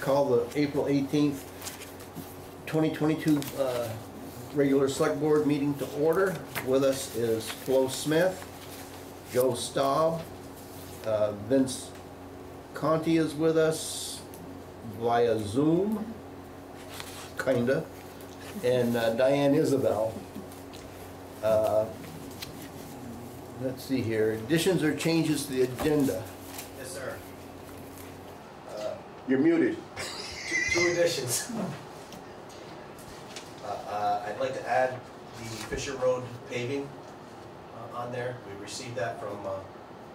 call the April 18th, 2022 uh, regular select board meeting to order. With us is Flo Smith, Joe Staub, uh, Vince Conti is with us via Zoom, kinda, and uh, Diane Isabel. Uh, Let's see here, additions or changes to the agenda? Yes, sir. You're muted. Two- Two additions. Uh, uh, I'd like to add the Fisher Road paving uh, on there. We received that from uh,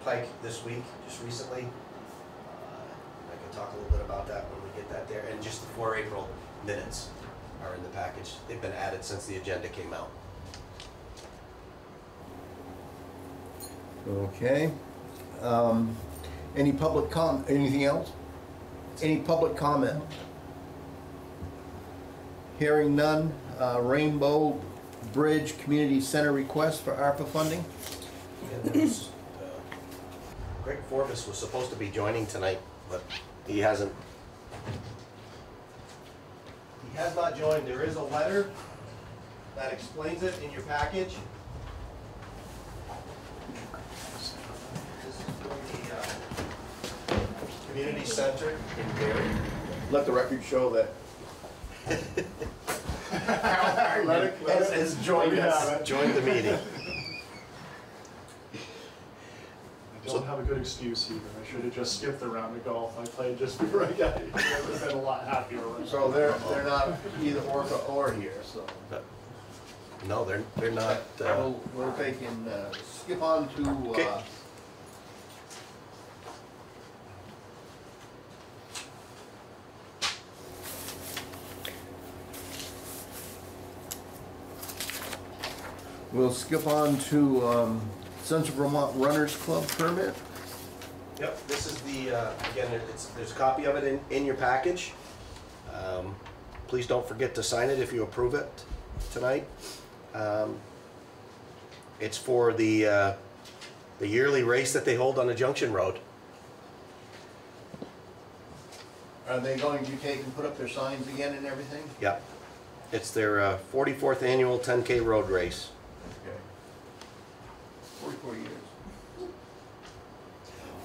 Pike this week, just recently. Uh, I can talk a little bit about that when we get that there. And just the four April minutes are in the package. They've been added since the agenda came out. Okay. Um, Any public com, anything else? Any public comment? Hearing none, uh, Rainbow Bridge Community Center request for ARPA funding? There was, uh, Greg Forbes was supposed to be joining tonight, but he hasn't. He has not joined. There is a letter that explains it in your package. Community center in Barre. Let the record show that. Has has joined us, joined the meeting. I don't have a good excuse either. I should have just skipped the round of golf I played just before I got here. I would have been a lot happier. right So they're, they're not either ORCA or here, so. No, they're, they're not, uh, We'll- We're taking, uh, skip on to, Okay. uh, we'll skip on to, um, Central Vermont Runners Club permit. Yep, this is the, uh, again, it's, there's a copy of it in, in your package. Um, Please don't forget to sign it if you approve it tonight. Um, It's for the, uh, the yearly race that they hold on the Junction Road. Are they going to take and put up their signs again and everything? Yep. It's their uh, 44th annual 10K road race. Okay. Forty-four years.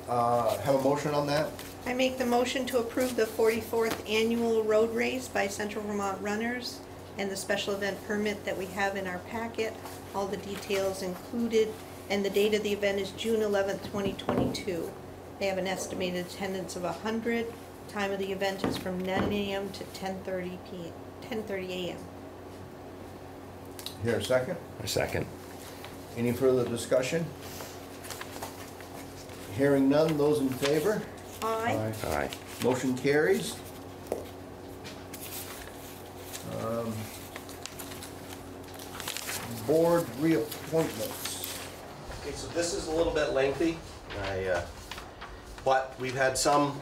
Uh, have a motion on that? I make the motion to approve the 44th annual road race by Central Vermont Runners and the special event permit that we have in our packet, all the details included, and the date of the event is June 11th, 2022. They have an estimated attendance of 100. Time of the event is from 9 a.m. to 10:30 p. 10:30 a.m. Here, a second? A second. Any further discussion? Hearing none, those in favor? Aye. Aye. Motion carries. Um, Board reappointments. Okay, so this is a little bit lengthy, I, uh, but we've had some,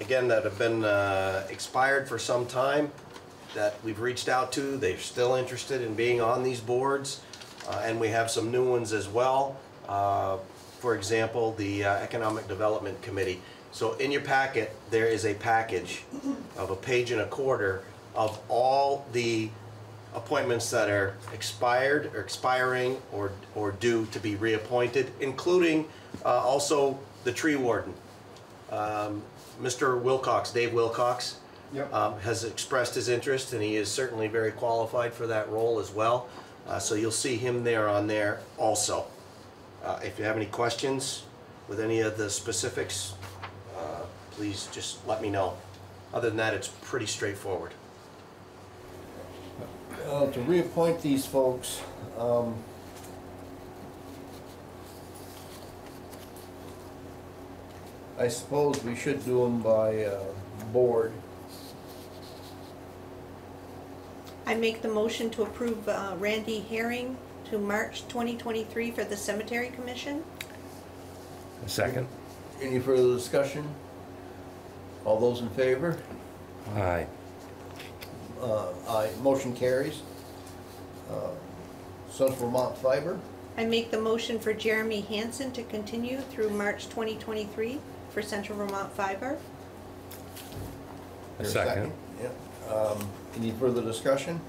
again, that have been uh, expired for some time that we've reached out to. They're still interested in being on these boards, uh, and we have some new ones as well. Uh, For example, the uh, Economic Development Committee. So in your packet, there is a package of a page and a quarter of all the appointments that are expired or expiring or, or due to be reappointed, including uh, also the tree warden. Um, Mr. Wilcox, Dave Wilcox, Yep. um, has expressed his interest, and he is certainly very qualified for that role as well. Uh, So you'll see him there on there also. Uh, If you have any questions with any of the specifics, uh, please just let me know. Other than that, it's pretty straightforward. Uh, To reappoint these folks, um, I suppose we should do them by uh, board. I make the motion to approve uh, Randy Herring to March 2023 for the Cemetery Commission. A second. Any further discussion? All those in favor? Aye. Uh, Aye, motion carries. Uh, Central Vermont Fiber, I make the motion for Jeremy Hansen to continue through March 2023 for Central Vermont Fiber. A Your second. Yep. Um, Any further discussion?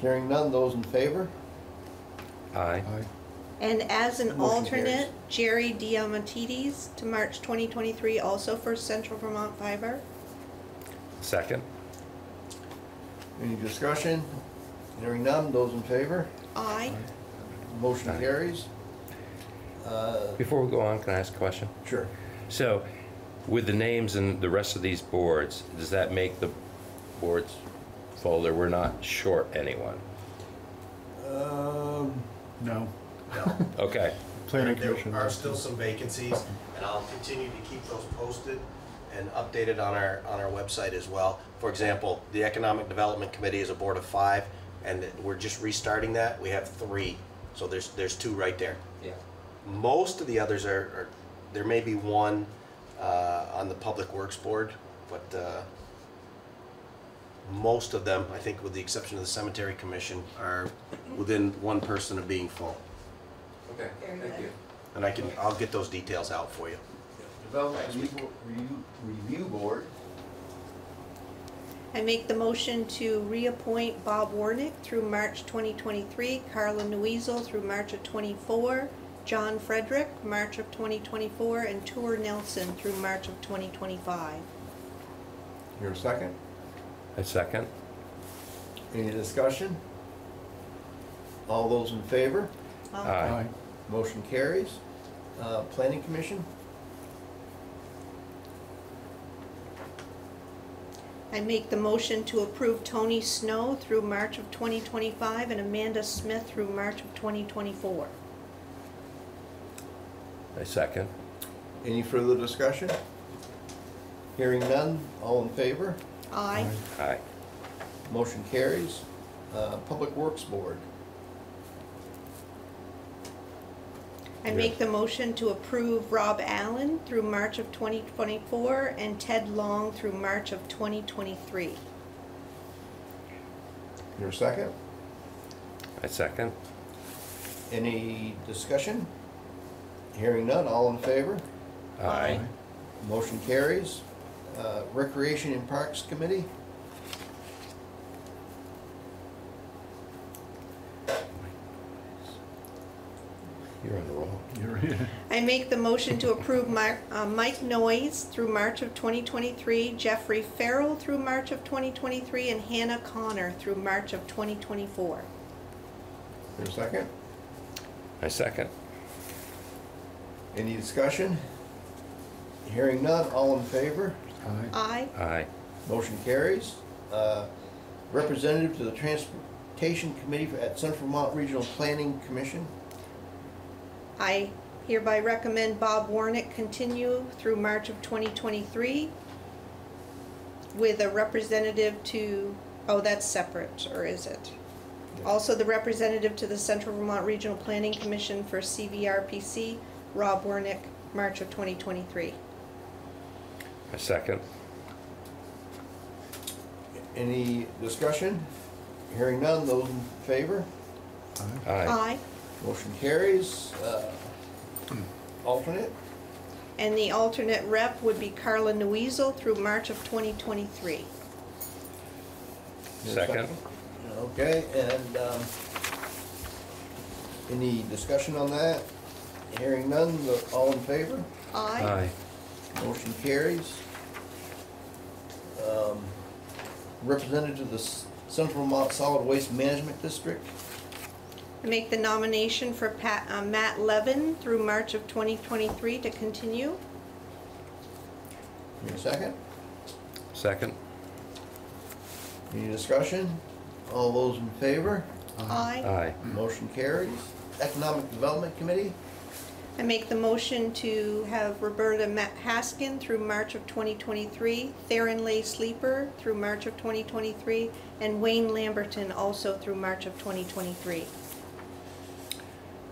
Hearing none, those in favor? Aye. Aye. And as an Motion alternate, carries. Jerry Diamatides to March 2023, also for Central Vermont Fiber. Second. Any discussion? Hearing none, those in favor? Aye. Motion Aye. carries. Uh, Before we go on, can I ask a question? Sure. So, with the names and the rest of these boards, does that make the boards folder, we're not short anyone? Um, No. No. Okay, Planning There commission. are still some vacancies, and I'll continue to keep those posted and updated on our, on our website as well. For example, the Economic Development Committee is a board of five, and we're just restarting that. We have three, so there's, there's two right there. Yeah. Most of the others are, are there may be one uh, on the Public Works Board, but uh, most of them, I think with the exception of the Cemetery Commission, are within one person of being full. Okay, Very thank good. you. And I can, I'll get those details out for you. Development Review- Review Review Board, I make the motion to reappoint Bob Warnick through March 2023, Carla Nuizel through March of '24, John Frederick, March of 2024, and Tour Nelson through March of 2025. your second. A second. Any discussion? All those in favor? Aye. Motion carries. Uh, Planning Commission, I make the motion to approve Tony Snow through March of 2025 and Amanda Smith through March of 2024. A second. any further discussion? Hearing none, all in favor? Aye. Aye. Motion carries. Uh, Public Works Board, I make the motion to approve Rob Allen through March of 2024 and Ted Long through March of 2023. your second. A second. Any discussion? Hearing none, all in favor? Aye. Motion carries. Uh, Recreation and Parks Committee, You're on the roll. I make the motion to approve Mar- uh, Mike Noyes through March of 2023, Jeffrey Farrell through March of 2023, and Hannah Connor through March of 2024. your second. A second. Any discussion? Hearing none, all in favor? Aye. Aye. Motion carries. Uh, Representative to the Transportation Committee for- at Central Vermont Regional Planning Commission. I hereby recommend Bob Warnick continue through March of 2023 with a representative to, oh, that's separate, or is it? Also, the representative to the Central Vermont Regional Planning Commission for CVRPC, Rob Warnick, March of 2023. A second. Any discussion? Hearing none, those in favor? Aye. Aye. Motion carries. Uh, Alternate, And the alternate rep would be Carla Nuizel through March of 2023. Your Second. Okay, and um, any discussion on that? Hearing none, the- all in favor? Aye. Aye. Motion carries. Um, Representative of the S- Central Vermont Solid Waste Management District, I make the nomination for Pat, uh, Matt Levin through March of 2023 to continue. Need a second? Second. Any discussion? All those in favor? Aye. Aye. Motion carries. Economic Development Committee, I make the motion to have Roberta Ma- Haskin through March of 2023, Theron Lay Sleeper through March of 2023, and Wayne Lamberton also through March of 2023.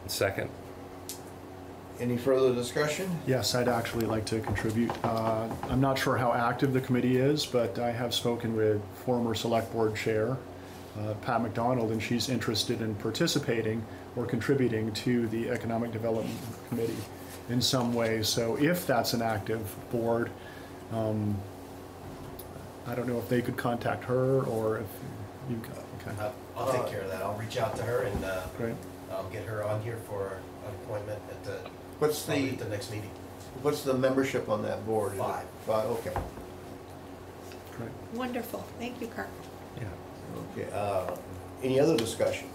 Second. any further discussion? Yes, I'd actually like to contribute. Uh, I'm not sure how active the committee is, but I have spoken with former Select Board Chair uh, Pat McDonald, and she's interested in participating or contributing to the Economic Development Committee in some way. So if that's an active board, um, I don't know if they could contact her or if you, could- okay, Uh, I'll take care of that. I'll reach out to her and uh, great. I'll get her on here for an appointment at the, What's the, at the next meeting. what's the membership on that board? Is it Five. Five, okay. Great. Wonderful, thank you, Carl. Yeah. Okay, uh, any other discussion?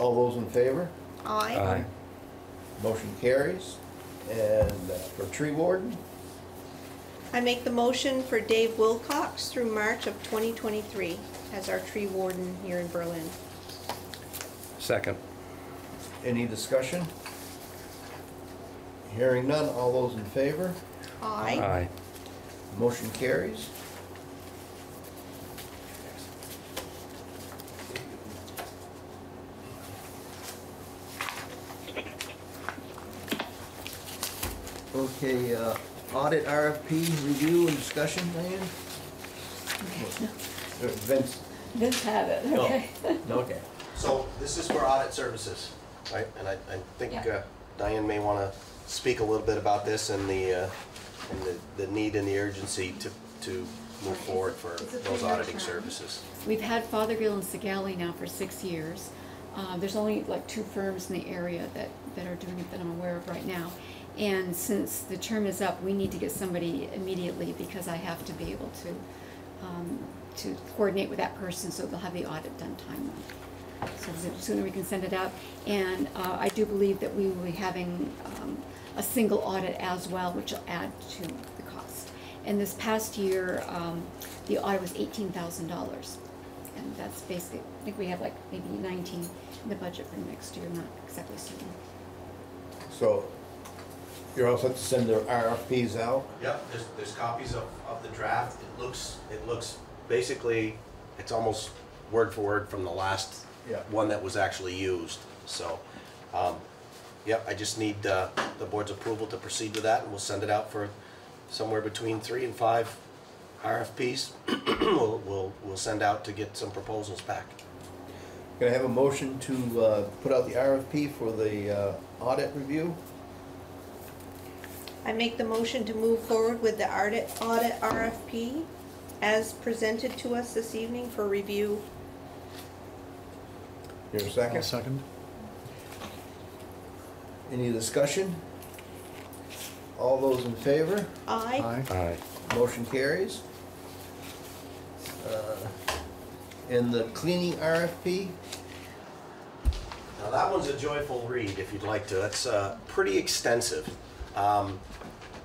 All those in favor? Aye. Aye. Motion carries. And uh, for tree warden, I make the motion for Dave Wilcox through March of 2023 as our tree warden here in Berlin. Second. any discussion? Hearing none, all those in favor? Aye. Aye. Motion carries. Okay, uh, audit RFP review and discussion, Diane? Vince? Vince had it, No. okay. Okay. So this is for audit services, right? And I, I think Yeah. uh, Diane may want to speak a little bit about this and the, uh, and the, the need and the urgency to, to move forward for It's a those three-year auditing term. services. We've had Fothergill and Segale now for six years. Uh, there's only like two firms in the area that, that are doing it that I'm aware of right now. And since the term is up, we need to get somebody immediately because I have to be able to, um, to coordinate with that person so they'll have the audit done timely. So the sooner we can send it out. And uh, I do believe that we will be having um, a single audit as well, which will add to the cost. And this past year, um, the audit was eighteen thousand dollars. And that's basically, I think we have like maybe nineteen in the budget for next year, not exactly certain. So you're all set to send the RFPs out? Yep, there's, there's copies of, of the draft. It looks, it looks, basically, it's almost word for word from the last Yeah. one that was actually used. So, um, yep, I just need, uh, the board's approval to proceed with that and we'll send it out for somewhere between three and five RFPs. We'll, we'll, we'll send out to get some proposals back. Can I have a motion to uh, put out the RFP for the uh, audit review? I make the motion to move forward with the audit, audit RFP as presented to us this evening for review. Here a I'll second? second. Any discussion? All those in favor? Aye. Aye. Aye. Motion carries. Uh, And the cleaning RFP, Now that one's a joyful read if you'd like to. It's uh, pretty extensive. Um,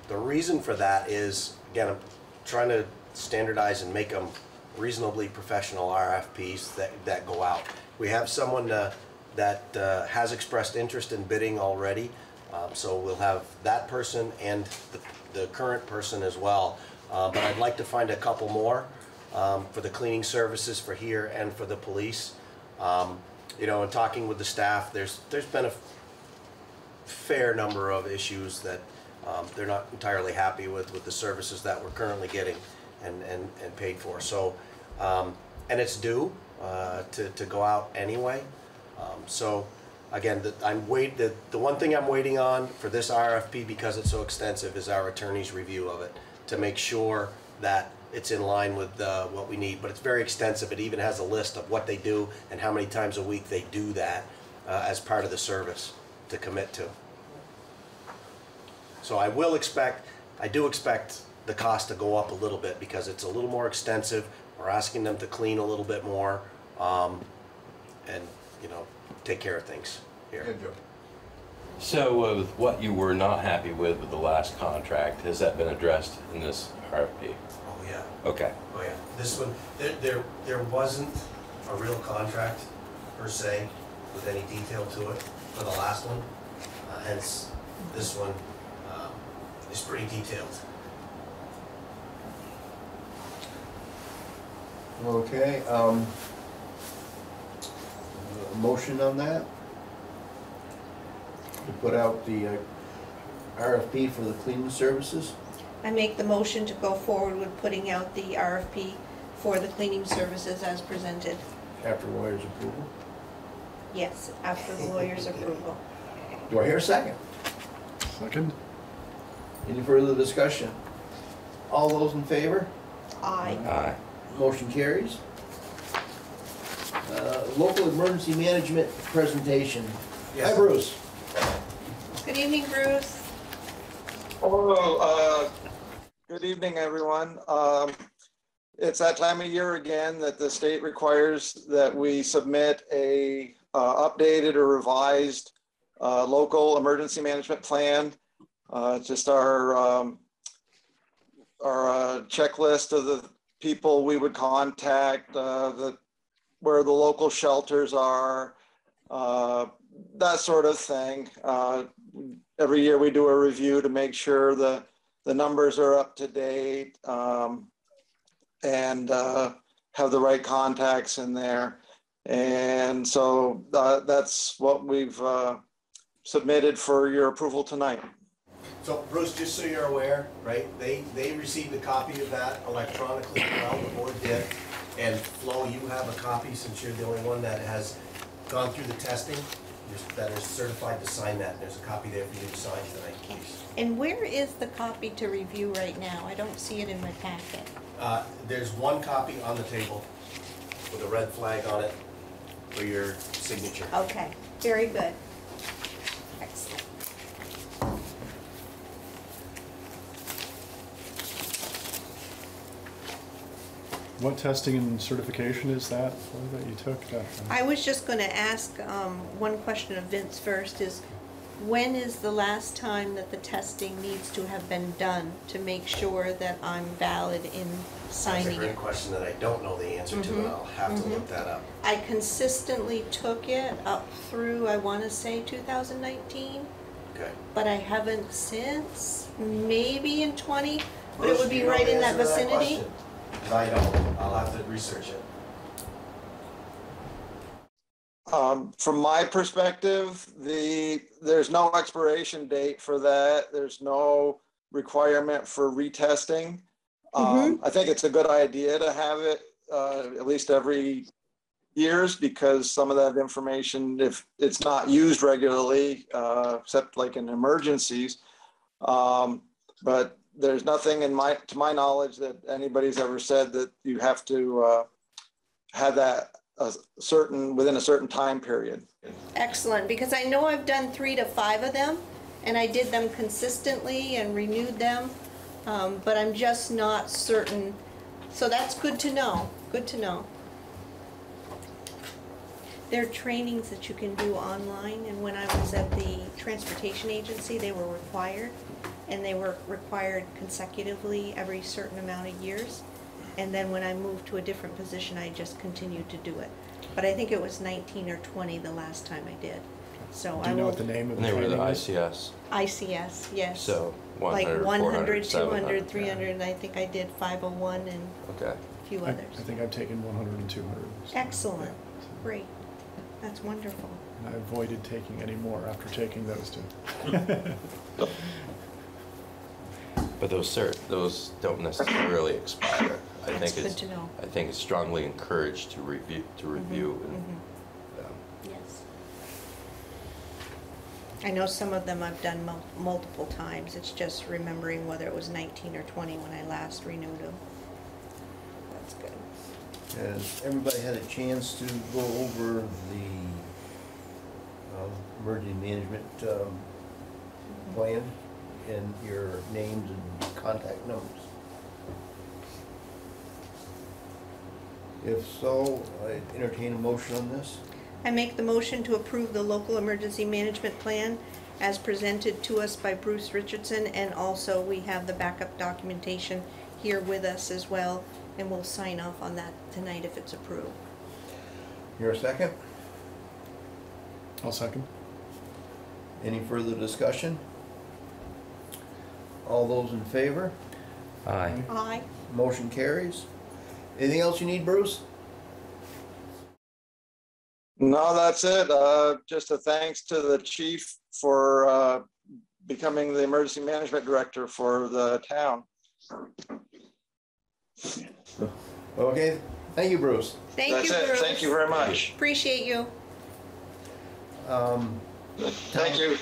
the reason for that is, again, I'm trying to standardize and make them reasonably professional RFPs that, that go out. We have someone uh, that uh, has expressed interest in bidding already, um, so we'll have that person and the, the current person as well. Uh, but I'd like to find a couple more um, for the cleaning services for here and for the police. Um, you know, in talking with the staff, there's there's been a fair number of issues that um, they're not entirely happy with with the services that we're currently getting and and, and paid for. So, um, and it's due uh, to to go out anyway. Um, so, again, the, I'm wait the the one thing I'm waiting on for this RFP because it's so extensive is our attorney's review of it to make sure that it's in line with uh, what we need. But it's very extensive. It even has a list of what they do and how many times a week they do that uh, as part of the service to commit to. So I will expect, I do expect the cost to go up a little bit because it's a little more extensive. We're asking them to clean a little bit more, um, and, you know, take care of things here. So uh, with what you were not happy with with the last contract, has that been addressed in this RFP? Oh, yeah. Okay. Oh, yeah. This one, there, there, there wasn't a real contract per se with any detail to it for the last one. Uh, hence, this one, um, is pretty detailed. okay, um, a motion on that? To put out the uh, RFP for the cleaning services? I make the motion to go forward with putting out the RFP for the cleaning services as presented. After lawyer's approval. Yes, after the lawyer's approval. Do I hear a second? Second? Any further discussion? All those in favor? Aye. Aye. Motion carries. Uh, Local emergency management presentation. Hi Yes. Bruce. Good evening, Bruce. Hello, uh, good evening, everyone. Um, It's that time of year again that the state requires that we submit a uh, updated or revised uh, local emergency management plan. Uh, Just our, um, our uh, checklist of the people we would contact, uh, the, where the local shelters are, uh, that sort of thing. Every year we do a review to make sure the, the numbers are up to date um, and have the right contacts in there. And so uh, that's what we've uh, submitted for your approval tonight. So Bruce, just so you're aware, right, they, they received a copy of that electronically, well, the board did. And Flo, you have a copy since you're the only one that has gone through the testing, you're- that is certified to sign that. There's a copy there for you to sign tonight, please. And where is the copy to review right now? I don't see it in my packet. Uh, there's one copy on the table with a red flag on it for your signature. Okay, very good. Excellent. What testing and certification is that that you took? I was just gonna ask, um, one question of Vince first is, when is the last time that the testing needs to have been done to make sure that I'm valid in That's a signing great it? question that I don't know the answer to, and mm-hmm. I'll have to mm-hmm. look that up. I consistently took it up through, I wanna say two thousand nineteen, Okay. but I haven't since, maybe in twenty, but it would do be you know right the in that answer to vicinity. question? 'Cause I don't, I'll have to research it. Um, From my perspective, the, there's no expiration date for that. There's no requirement for retesting. Um, I think it's a good idea to have it uh, at least every years because some of that information, if it's not used regularly, uh, except like in emergencies. um, But there's nothing in my, to my knowledge that anybody's ever said that you have to uh, have that a certain, within a certain time period. Excellent, because I know I've done three to five of them, and I did them consistently and renewed them, um, but I'm just not certain. So that's good to know, good to know. There are trainings that you can do online, and when I was at the transportation agency, they were required, and they were required consecutively every certain amount of years. And then when I moved to a different position, I just continued to do it. But I think it was nineteen or twenty the last time I did. So Do I you know will, what the name of And the they were the training is? ICS, ICS, yes. so Like 100, 100, 400, 200, 700. 300, and I think I did five oh one and Okay. a few I others. I think I've taken 100 and 200. Excellent, great, that's wonderful. And I avoided taking any more after taking those two. But those cert, those don't necessarily expire. I That's think it's, to know. I think it's strongly encouraged to review, to review. and, um, Yes. I know some of them I've done mul- multiple times, it's just remembering whether it was nineteen or twenty when I last renewed them. That's good. Has everybody had a chance to go over the um, emergency management um, plan and your names and contact numbers? If so, I entertain a motion on this. I make the motion to approve the local emergency management plan as presented to us by Bruce Richardson, and also we have the backup documentation here with us as well, and we'll sign off on that tonight if it's approved. Your second? I'll second. Any further discussion? All those in favor? Aye. Aye. Motion carries. Anything else you need, Bruce? No, that's it. Uh, Just a thanks to the chief for uh, becoming the emergency management director for the town. Okay, thank you, Bruce. Thank you, it. Bruce. Thank you very much. Appreciate you. Um, Thank you.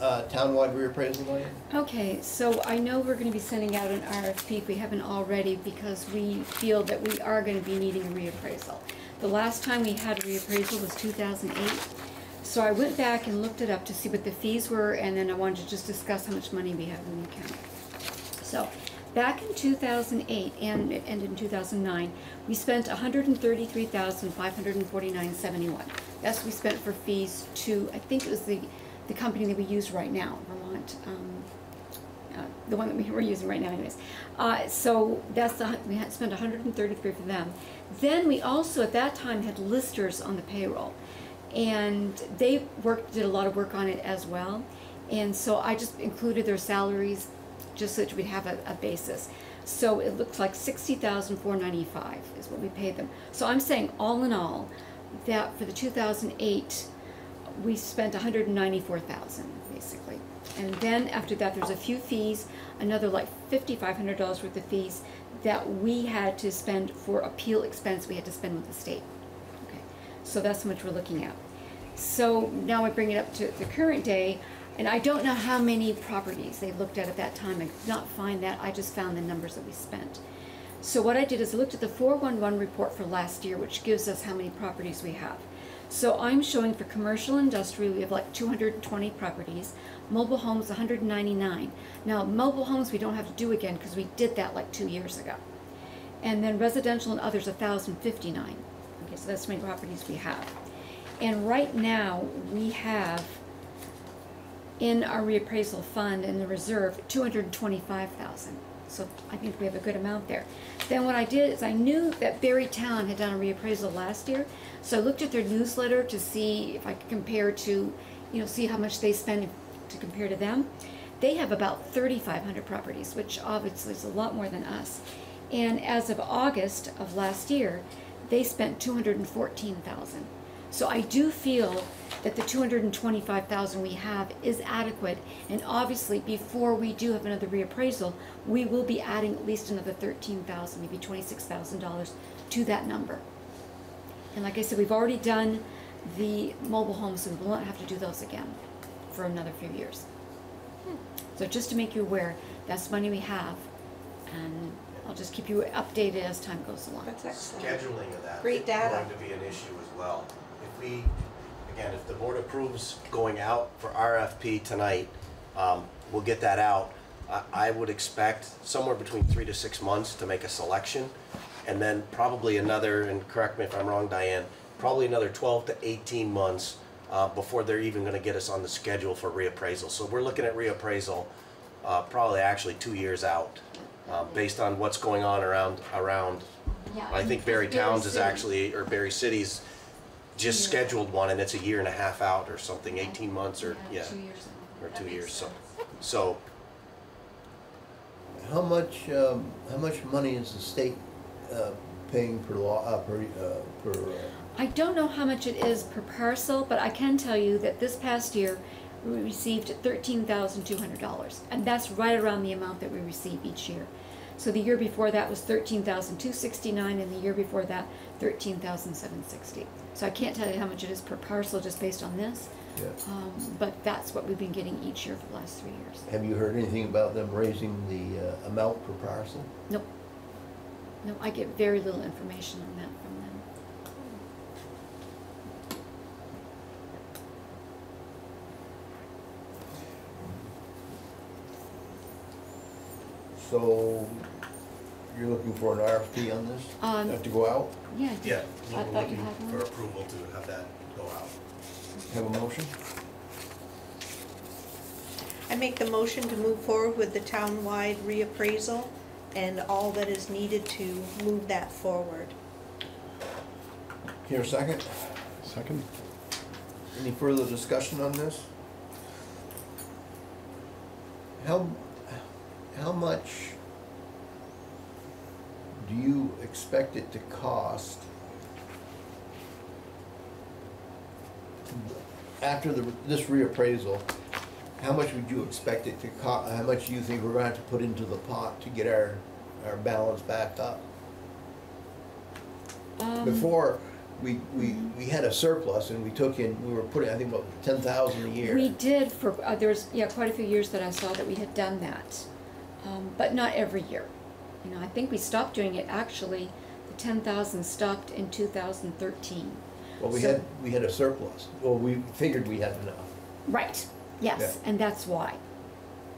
Uh, townwide reappraisal, Diane? Okay, so I know we're gonna be sending out an RFP if we haven't already because we feel that we are gonna be needing a reappraisal. The last time we had a reappraisal was two thousand eight. So I went back and looked it up to see what the fees were and then I wanted to just discuss how much money we have in the account. So, back in two thousand eight and ended in two thousand nine, we spent $133,549.71. That's what we spent for fees to, I think it was the, the company that we use right now, Vermont, um, uh, the one that we, we're using right now anyways. Uh, so that's the, we had spent hundred and thirty-three for them. Then we also, at that time, had listers on the payroll. And they worked, did a lot of work on it as well. And so I just included their salaries, just so that we'd have a, a basis. So it looks like sixty thousand four ninety-five is what we paid them. So I'm saying, all in all, that for the two thousand eight, we spent hundred and ninety-four thousand, basically. And then after that, there's a few fees, another like fifty-five hundred dollars worth of fees that we had to spend for appeal expense we had to spend with the state. Okay, so that's how much we're looking at. So now I bring it up to the current day, and I don't know how many properties they looked at at that time. I did not find that, I just found the numbers that we spent. So what I did is looked at the 411 report for last year, which gives us how many properties we have. So I'm showing for commercial industrial, we have like 220 properties, mobile homes 199. Now mobile homes we don't have to do again because we did that like two years ago. And then residential and others 1,059. Okay, so that's how many properties we have. And right now we have in our reappraisal fund and the reserve 225,000. So I think we have a good amount there. Then what I did is I knew that Barre Town had done a reappraisal last year. So I looked at their newsletter to see if I could compare to, you know, see how much they spend to compare to them. They have about 3,500 properties, which obviously is a lot more than us. And as of August of last year, they spent 214,000. So I do feel that the two hundred and twenty-five thousand we have is adequate, and obviously, before we do have another reappraisal, we will be adding at least another thirteen thousand, maybe twenty-six thousand dollars to that number. And like I said, we've already done the mobile homes, so we will not have to do those again for another few years. So just to make you aware, that's money we have, and I'll just keep you updated as time goes along. That's excellent. Scheduling of that. Great is data. Going to be an issue as well. We, again, if the board approves going out for RFP tonight, um, we'll get that out. I, I would expect somewhere between three to six months to make a selection. And then probably another, and correct me if I'm wrong, Diane, probably another twelve to eighteen months, uh, before they're even gonna get us on the schedule for reappraisal. So we're looking at reappraisal, uh, probably actually two years out, uh, based on what's going on around, around Yeah, I think Barre Town's is actually, or Barre City's just Yeah. scheduled one and it's a year and a half out or something, eighteen months or, yeah, Two years. or two years, so. So, How much, um, how much money is the state, uh, paying per law, uh, per, uh, per, uh, I don't know how much it is per parcel, but I can tell you that this past year, we received thirteen thousand two hundred dollars, and that's right around the amount that we receive each year. So the year before that was thirteen thousand two sixty-nine, and the year before that, thirteen thousand seven sixty. So I can't tell you how much it is per parcel just based on this, yeah. um, but that's what we've been getting each year for the last three years. Have you heard anything about them raising the, uh, amount per parcel? Nope. No, I get very little information on that from them. So, you're looking for an RFP on this? Um, Have to go out? Yeah, I did. yeah, I we're thought you looking had for one. approval to have that go out. Have a motion? I make the motion to move forward with the townwide reappraisal and all that is needed to move that forward. Here, a second? Second? Any further discussion on this? How, how much do you expect it to cost after the, this reappraisal? How much would you expect it to co, how much do you think we're gonna have to put into the pot to get our, our balance back up? Um, Before, we, we, we had a surplus and we took in, we were putting, I think, about ten thousand a year. We did for, uh, there was, yeah, quite a few years that I saw that we had done that, um, but not every year. You know, I think we stopped doing it, actually, the ten thousand stopped in two thousand thirteen. Well, we so- had, we had a surplus. Well, we figured we had enough. Right, yes, Yeah. and that's why.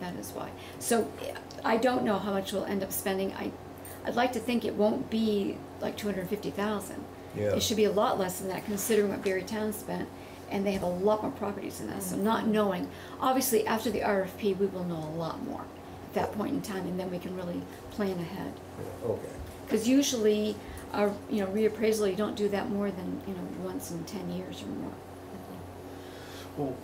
That is why. So I don't know how much we'll end up spending. I, I'd like to think it won't be like two hundred and fifty thousand. Yeah. It should be a lot less than that considering what Barre Town spent, and they have a lot more properties than us, so Mm-hmm. not knowing. Obviously, after the RFP, we will know a lot more that point in time, and then we can really plan ahead. Okay. Because usually, our, you know, reappraisal, you don't do that more than, you know, once in ten years or more. Well,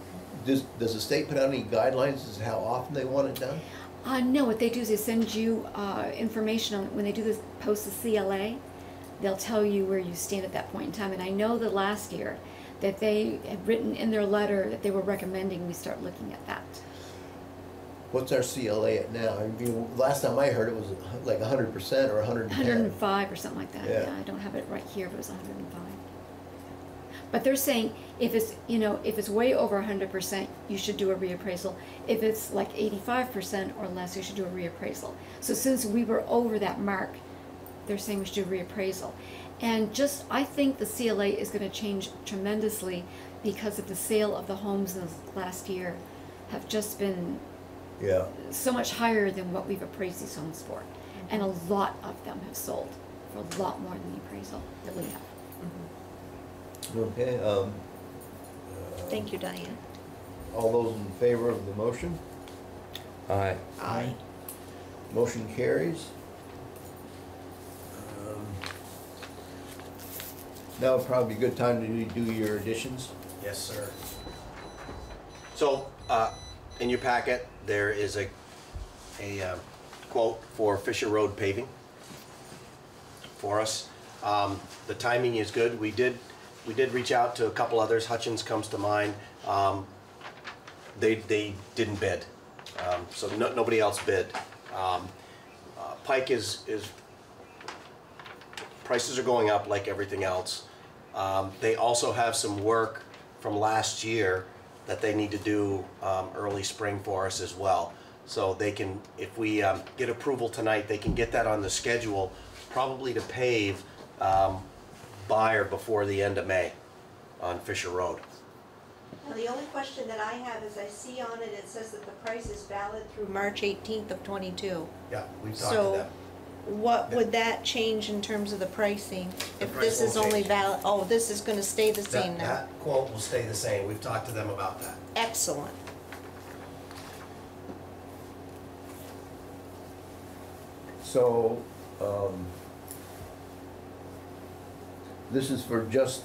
does, does the state put out any guidelines as to how often they want it done? Uh, no, what they do is they send you uh, information on when they do this post the CLA. They'll tell you where you stand at that point in time. And I know that last year that they had written in their letter that they were recommending we start looking at that. What's our CLA at now? I mean, last time I heard it was like hundred percent or hundred and ten. 105 or something like that. Yeah. Yeah. I don't have it right here, but it was 105. But they're saying if it's you know if it's way over 100%, you should do a reappraisal. If it's like 85% or less, you should do a reappraisal. So since we were over that mark, they're saying we should do a reappraisal. And just I think the CLA is going to change tremendously because of the sale of the homes in the last year have just been Yeah, so much higher than what we've appraised these homes for. And a lot of them have sold for a lot more than the appraisal that we have. okay, um. uh, Thank you, Diane. All those in favor of the motion? Aye. Aye. Motion carries. Um, Now would probably be a good time to do- do your additions. Yes, sir. So, uh, in your packet, there is a, a uh, quote for Fisher Road paving for us. Um, The timing is good. We did, we did reach out to a couple others. Hutchins comes to mind. Um, They, they didn't bid. Um, So no, nobody else bid. Um, uh, Pike is, is prices are going up like everything else. Um, They also have some work from last year that they need to do um, early spring for us as well. So they can, if we um, get approval tonight, they can get that on the schedule, probably to pave um, by or before the end of May on Fisher Road. Now, the only question that I have is I see on it, it says that the price is valid through March eighteenth of twenty-two. Yeah, we've talked So what would that change in terms of the pricing? The If price this is won't only change. valid, oh, this is gonna stay the same That, now? that quote will stay the same. We've talked to them about that. Excellent. So, um, this is for just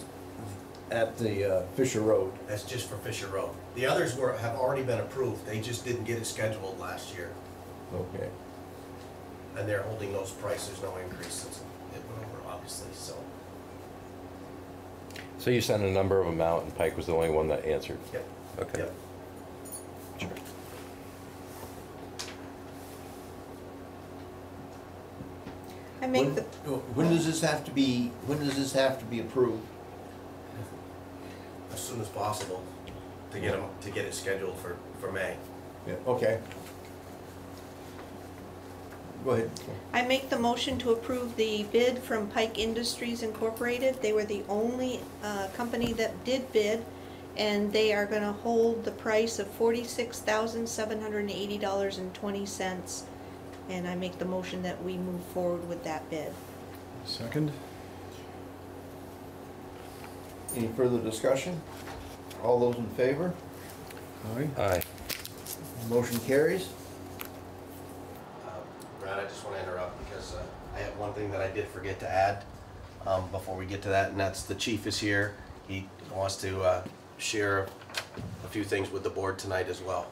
at the uh, Fisher Road. That's just for Fisher Road. The others were, have already been approved. They just didn't get it scheduled last year. Okay. And they're holding those prices, no increase since it went over, obviously, so. So you sent a number of them out, and Pike was the only one that answered? Yep. Okay. Yep. Sure. I make When- the, When does this have to be, when does this have to be approved? As soon as possible to get them, to get it scheduled for, for May. Yeah, okay. Go ahead. I make the motion to approve the bid from Pike Industries Incorporated. They were the only, uh, company that did bid, and they are gonna hold the price of forty-six thousand, seven hundred and eighty dollars and twenty cents. And I make the motion that we move forward with that bid. Second? Any further discussion? All those in favor? Aye. Aye. Motion carries. Brad, I just want to interrupt because uh, I have one thing that I did forget to add um, before we get to that, and that's the chief is here. He wants to uh, share a few things with the board tonight as well.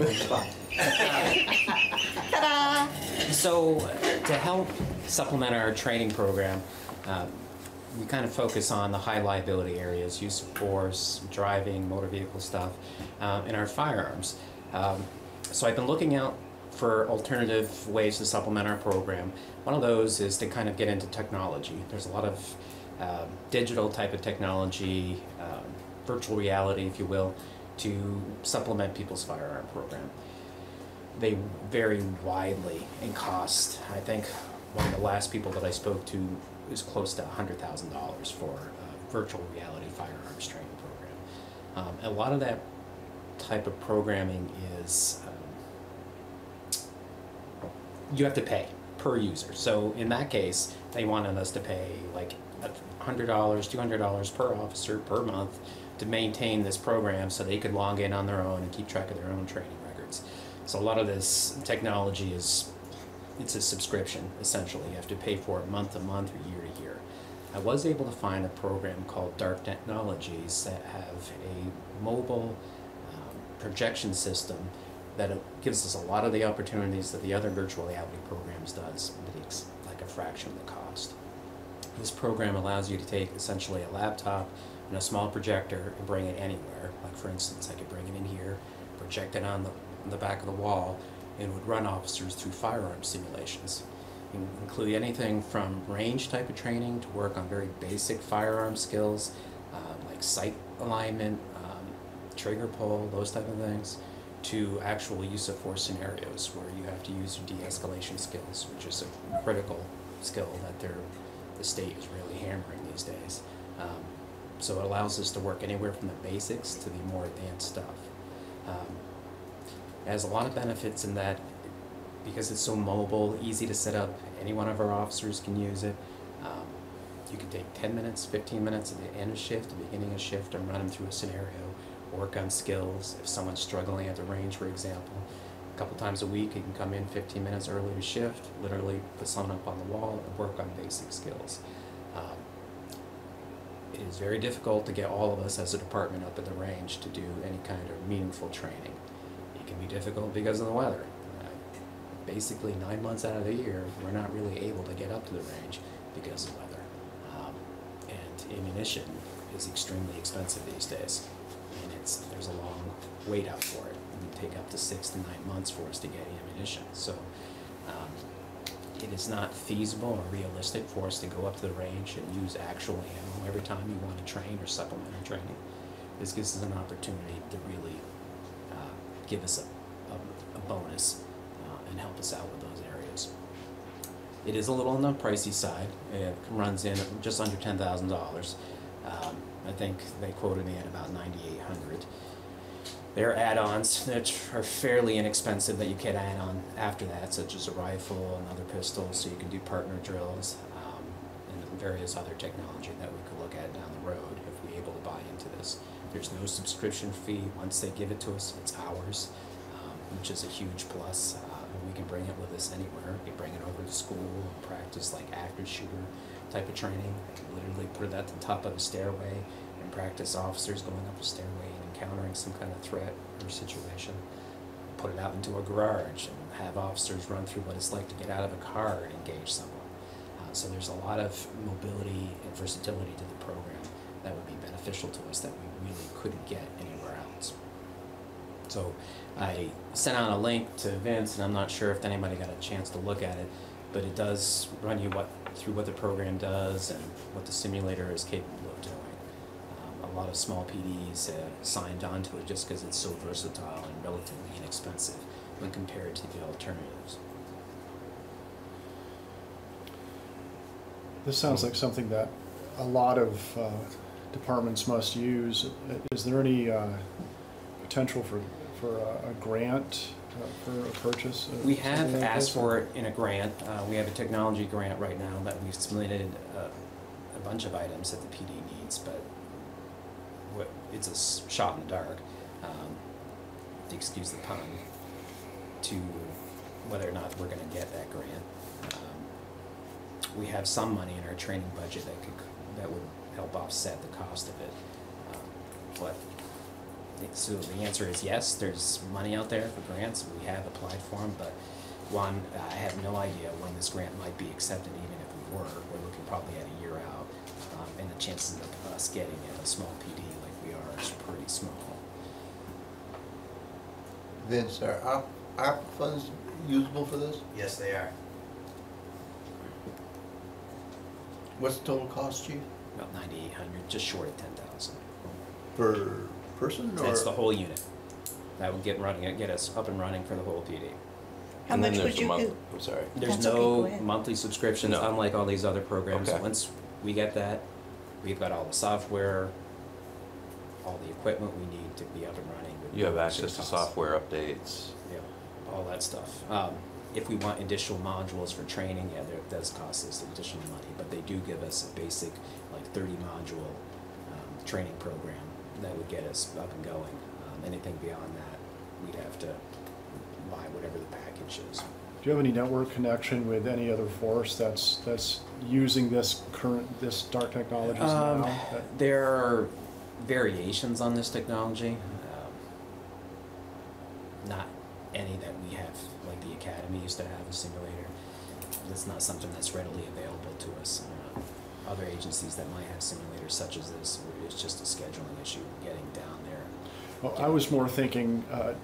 So, to help supplement our training program, um, we kind of focus on the high liability areas, use of force, driving, motor vehicle stuff, um, and our firearms. Um, so, I've been looking out for alternative ways to supplement our program. One of those is to kind of get into technology. There's a lot of uh, digital type of technology, um, virtual reality, if you will, to supplement people's firearm program. They vary widely in cost. I think one of the last people that I spoke to is close to $100,000 for a virtual reality firearms training program. Um, a lot of that type of programming is you have to pay per user. So in that case, they wanted us to pay like $100, $200 per officer per month to maintain this program so they could log in on their own and keep track of their own training records. So a lot of this technology is it's a subscription essentially. You have to pay for it month to month or year to year. I was able to find a program called Dark Technologies that have a mobile um, projection system that it gives us a lot of the opportunities that the other virtual reality programs does, but it's like a fraction of the cost. This program allows you to take essentially a laptop and a small projector and bring it anywhere. Like for instance, I could bring it in here, project it on the, the back of the wall, and would run officers through firearm simulations, in- include anything from range type of training to work on very basic firearm skills, um, like sight alignment, um, trigger pull, those type of things, to actual use of force scenarios where you have to use your de-escalation skills, which is a critical skill that they're, the state is really hammering these days. Um, so it allows us to work anywhere from the basics to the more advanced stuff. Um, it has a lot of benefits in that because it's so mobile, easy to set up, any one of our officers can use it. Um, you can take 10 minutes, 15 minutes at the end of shift, the beginning of shift, and run them through a scenario, work on skills. If someone's struggling at the range, for example, a couple times a week, you can come in 15 minutes early to shift, literally put someone up on the wall and work on basic skills. Um, it is very difficult to get all of us as a department up at the range to do any kind of meaningful training. It can be difficult because of the weather. Uh, basically, nine months out of the year, we're not really able to get up to the range because of weather. Um, and ammunition is extremely expensive these days, there's a long wait out for it. It can take up to six to nine months for us to get ammunition. So. Um, it is not feasible or realistic for us to go up to the range and use actual ammo every time you want to train or supplement our training. This gives us an opportunity to really uh, give us a, a, a bonus uh, and help us out with those areas. It is a little on the pricey side. It runs in just under ten thousand dollars. Um, I think they quoted me at about ninety-eight hundred. There are add-ons that are fairly inexpensive that you can add on after that, such as a rifle, and another pistol, so you can do partner drills, um, and various other technology that we could look at down the road if we're able to buy into this. There's no subscription fee. Once they give it to us, it's ours, um, which is a huge plus. Uh, we can bring it with us anywhere. We can bring it over to school, and practice like active shooter type of training. Literally put it at the top of a stairway and practice officers going up a stairway and encountering some kind of threat or situation. Put it out into a garage and have officers run through what it's like to get out of a car and engage someone. Uh, so there's a lot of mobility and versatility to the program that would be beneficial to us that we really couldn't get anywhere else. So I sent out a link to Vince, and I'm not sure if anybody got a chance to look at it, but it does run you what through what the program does and what the simulator is capable of doing. Um, a lot of small PDs have signed on to it just because it's so versatile and relatively inexpensive when compared to the alternatives. This sounds like something that a lot of uh, departments must use. Is there any uh, potential for, for a- a grant for a purchase? We have asked for it in a grant. Uh, we have a technology grant right now that we've submitted uh, a bunch of items that the PD needs, but what, it's a s- shot in the dark, um, excuse the pun, to whether or not we're gonna get that grant. Um, We have some money in our training budget that could, that would help offset the cost of it. Um, But so the answer is yes, there's money out there for grants, we have applied for them, but one, I have no idea when this grant might be accepted, even if we were, we're looking probably at a year out. Um, and the chances of us getting it, a small PD like we are, is pretty small. Vince, are op- ARP funds usable for this? Yes, they are. What's the total cost, chief? About ninety-eight hundred, just short of ten thousand. Per person or? That's the whole unit. That would get running, get us up and running for the whole PD. How And then much there's would the you, month- con- I'm sorry. There's That's okay, go no ahead. monthly subscriptions, No. unlike all these other programs. Okay. Once we get that, we've got all the software, all the equipment we need to be up and running. with You have no access to costs. software updates. Yeah, all that stuff. Um, if we want additional modules for training, yeah, there, does cost us additional money, but they do give us a basic, like thirty module, um, training program that would get us up and going. Um, anything beyond that, we'd have to buy whatever the package is. Do you have any network connection with any other force that's, that's using this current, this dark technologies Um, now? there are variations on this technology. Um, not any that we have, like the academy used to have a simulator. That's not something that's readily available to us. Other agencies that might have simulators such as this, it's just a scheduling issue getting down there. Well, I was more thinking uh,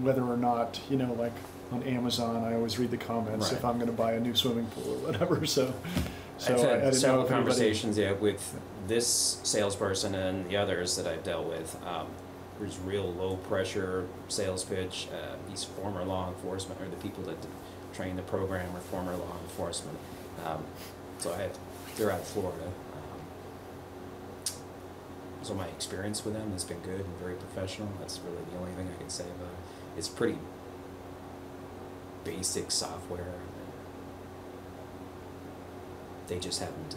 whether or not, you know, like on Amazon, I always read the comments if I'm gonna buy a new swimming pool or whatever, so. so I've had several conversations, yeah, with this salesperson and the others that I've dealt with. Um, there's real low pressure sales pitch. Uh, these former law enforcement or the people that train the program are former law enforcement. Um, so I have, they're out of Florida. Um, so my experience with them has been good and very professional. That's really the only thing I can say about it. It's pretty basic software. They just happen to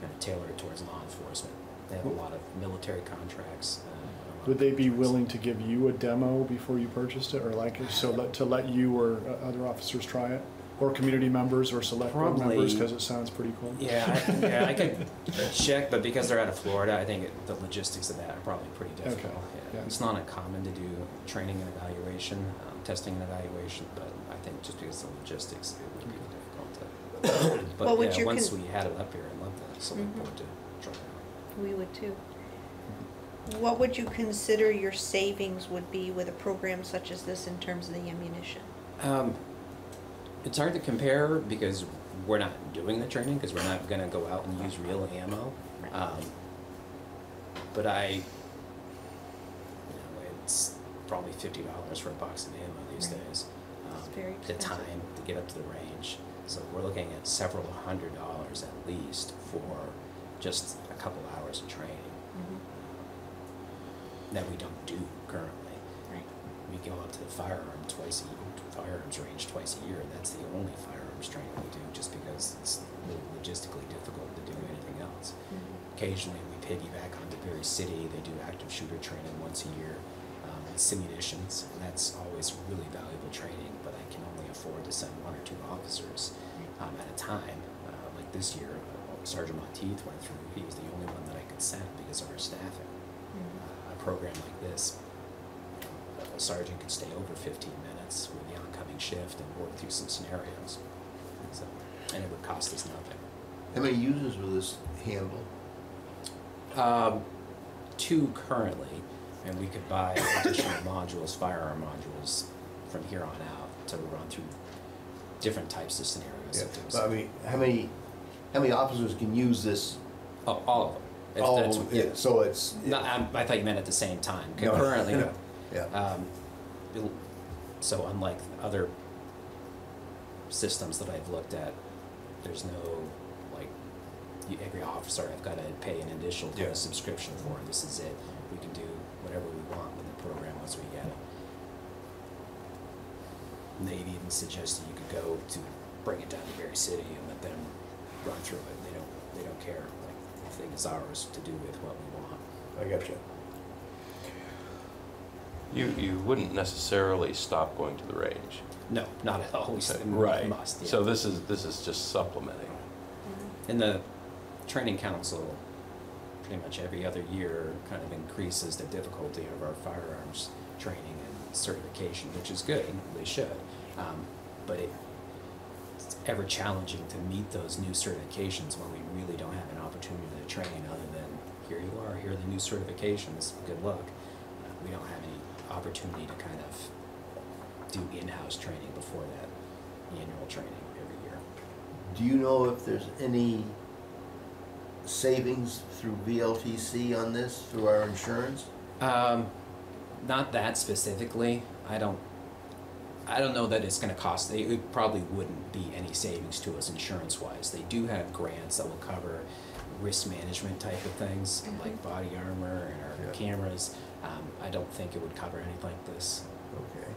kind of tailor it towards law enforcement. They have a lot of military contracts. Uh, and a lot Would they be contracts. willing to give you a demo before you purchased it, or like, so let, to let you or uh, other officers try it? Or community members or select board members, Probably- because it sounds pretty cool. Yeah, I, yeah, I could check, but because they're out of Florida, I think it, the logistics of that are probably pretty difficult. Okay, yeah. It's not uncommon to do training and evaluation, um, testing and evaluation, but I think just because of the logistics, it would be difficult to. Well, But would yeah, you once con- we had it up here, I'd love the select Mhm. board to try it out. we would too. What would you consider your savings would be with a program such as this in terms of the ammunition? Um, it's hard to compare because we're not doing the training because we're not going to go out and use real ammo. Um, but I, you know, it's probably fifty dollars for a box of ammo these Right. days. It's Um, very the time to get up to the range, so we're looking at several hundred dollars at least for just a couple hours of training that we don't do currently. We go up to the firearm twice a year, firearms range twice a year, and that's the only firearms training we do, just because it's logistically difficult to do anything else. Occasionally, we piggyback onto Barre City, they do active shooter training once a year, um, with simunitions, and that's always really valuable training, but I can only afford to send one or two officers, um, at a time. Uh, like this year, uh, Sergeant Monteith went through, he was the only one that I could send because of our staffing. Uh, a program like this, a sergeant could stay over fifteen minutes with the oncoming shift and work through some scenarios. So, and it would cost us nothing. How many users will this handle? Um, two currently, and we could buy additional modules, firearm modules, from here on out to run through different types of scenarios. Yeah, if there was- but I mean, how many, how many officers can use this? Oh, all of them. If All of them, yeah, so it's. No, I, I thought you meant at the same time, concurrently. no, no. Yeah, Um, it'll- so unlike other systems that I've looked at, there's no, like, you, every officer, I've gotta pay an initial kind Yeah. of subscription for, this is it. We can do whatever we want with the program once we get it. And they've even suggested you could go to, bring it down to Barre City and let them run through it, they don't, they don't care, like, the thing is ours to do with what we want. I got you. You, you wouldn't necessarily stop going to the range. No, not at all, we s- Right. must, yeah. So this is, this is just supplementing. And the training council, pretty much every other year, kind of increases the difficulty of our firearms training and certification, which is good, they should. Um, but it, it's ever challenging to meet those new certifications when we really don't have an opportunity to train other than, here you are, here are the new certifications, good luck. Uh, We don't have any opportunity to kind of do in-house training before that annual training every year. Do you know if there's any savings through VLCT on this, through our insurance? Um, not that specifically. I don't. I don't know that it's going to cost. It, it probably wouldn't be any savings to us insurance-wise. They do have grants that will cover risk management type of things, like body armor and our Yeah. cameras. Um, I don't think it would cover anything like this. Okay.